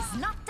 is not